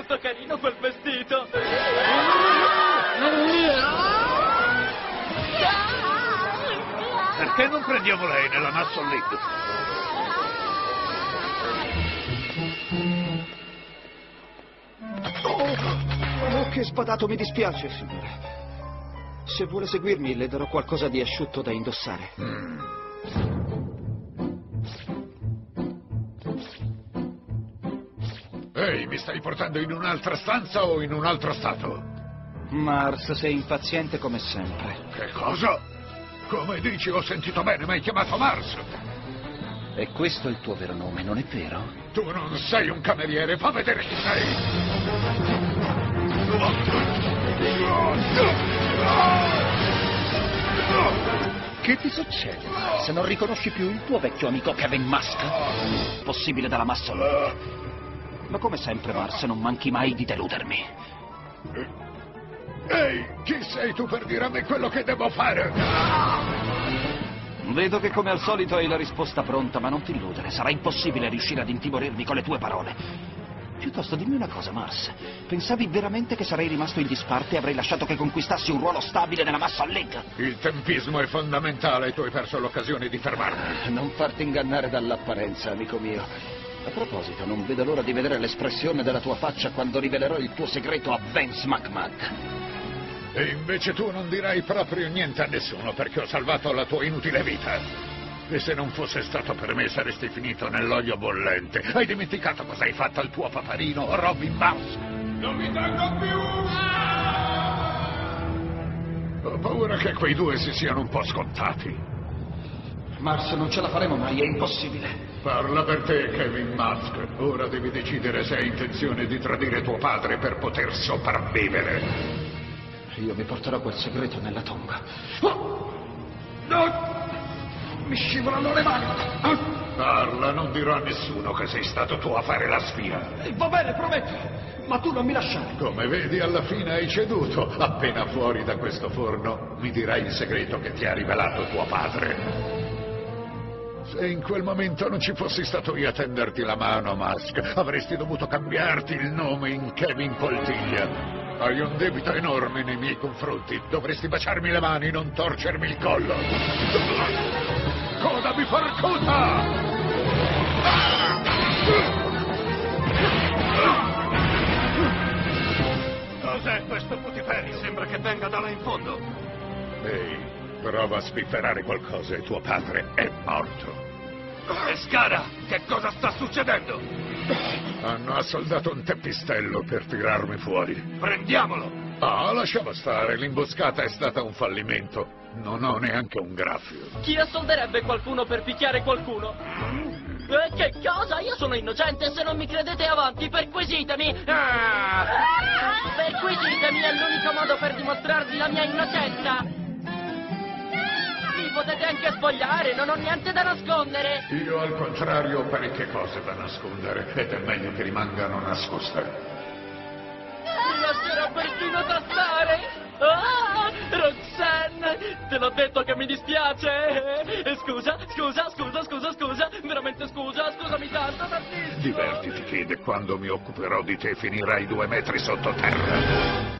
molto carino quel vestito. Perché non prendiamo lei nella Muscle League? Oh, che spadato, mi dispiace, signore. Se vuole seguirmi, le darò qualcosa di asciutto da indossare. Ehi, mi stai portando in un'altra stanza o in un altro stato? Mars, sei impaziente come sempre. Che cosa? Come dici, ho sentito bene, mi hai chiamato Mars. E questo è il tuo vero nome, non è vero? Tu non sei un cameriere, fa vedere chi sei. Che ti succede, Mars? Non riconosci più il tuo vecchio amico Kevin Musk? Possibile dalla Muscle. Ma come sempre, Mars, non manchi mai di deludermi. Ehi, chi sei tu per dire a me quello che devo fare? Vedo che come al solito hai la risposta pronta, ma non ti illudere, sarà impossibile riuscire ad intimorirmi con le tue parole. Piuttosto dimmi una cosa, Mars. Pensavi veramente che sarei rimasto in disparte e avrei lasciato che conquistassi un ruolo stabile nella Massa League? Il tempismo è fondamentale e tu hai perso l'occasione di fermarmi. Non farti ingannare dall'apparenza, amico mio. A proposito, non vedo l'ora di vedere l'espressione della tua faccia quando rivelerò il tuo segreto a Vince McMahon. E invece tu non dirai proprio niente a nessuno perché ho salvato la tua inutile vita. E se non fosse stato per me saresti finito nell'olio bollente. Hai dimenticato cosa hai fatto al tuo paparino, Robin Mouse? Non mi tengo più! Ho paura che quei due si siano un po' scontati. Mars, non ce la faremo mai, è impossibile. Parla per te, Kevin Musk. Ora devi decidere se hai intenzione di tradire tuo padre per poter sopravvivere. Io mi porterò quel segreto nella tomba. Oh! No! Mi scivolano le mani! Ah! Parla, non dirò a nessuno che sei stato tu a fare la spia. Va bene, prometto, ma tu non mi lasciare. Come vedi, alla fine hai ceduto. Appena fuori da questo forno, mi dirai il segreto che ti ha rivelato tuo padre. Se in quel momento non ci fossi stato io a tenderti la mano, Musk, avresti dovuto cambiarti il nome in Kevin Poltiglia. Hai un debito enorme nei miei confronti. Dovresti baciarmi le mani, non torcermi il collo. Coda mi farcuta! Cos'è questo putiferio? Sembra che venga da là in fondo. Ehi, prova a spifferare qualcosa e tuo padre è morto. Pescara, che cosa sta succedendo? Hanno assoldato un teppistello per tirarmi fuori. Prendiamolo! Ah, lasciamo stare, l'imboscata è stata un fallimento. Non ho neanche un graffio. Chi assolderebbe qualcuno per picchiare qualcuno? Eh, che cosa? Io sono innocente, se non mi credete avanti, perquisitemi! Ah! Perquisitemi, è l'unico modo per dimostrarvi la mia innocenza! Mi potete anche spogliare, non ho niente da nascondere! Io al contrario ho parecchie cose da nascondere ed è meglio che rimangano nascoste. Mi lascerò perfino tastare! Ah, Roxanne! Te l'ho detto che mi dispiace! Eh, Scusa, scusa, scusa, scusa, scusa! Veramente scusa, scusami tanto, tantissimo! Divertiti, Kid, quando mi occuperò di te finirai due metri sottoterra.